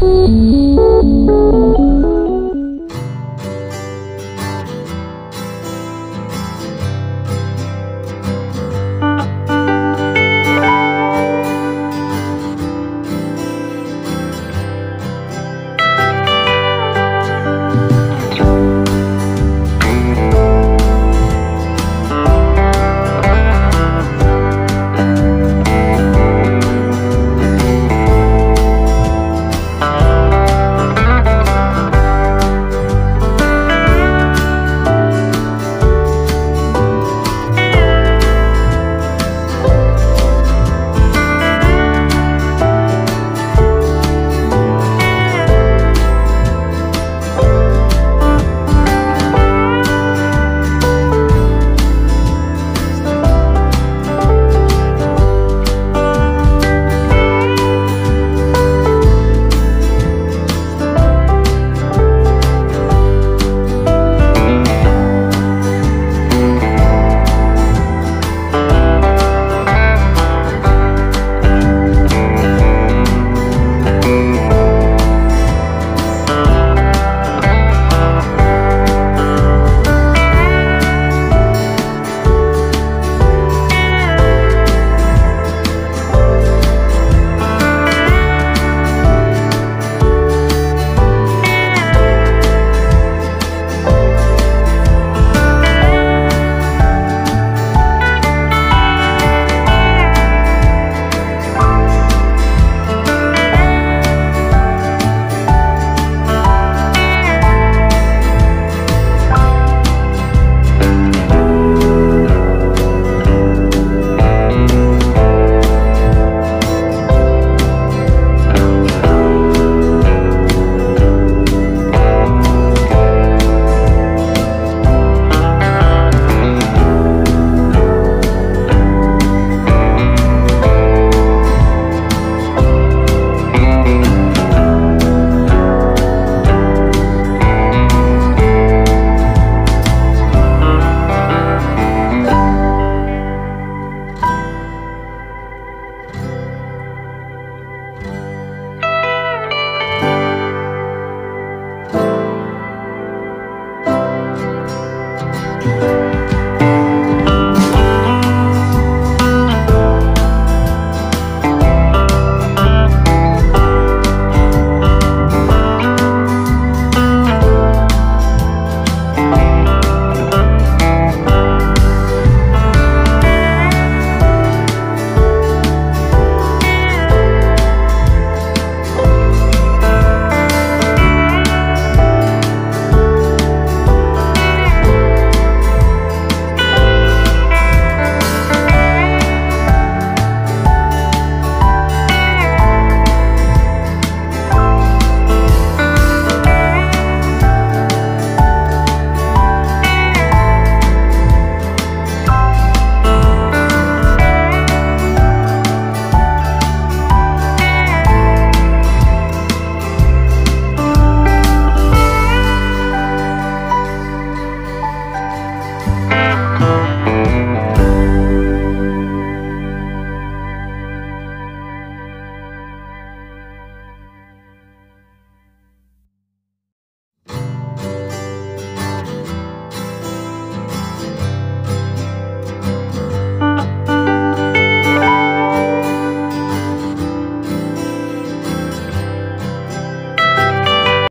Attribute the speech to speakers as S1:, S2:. S1: Mm-hmm.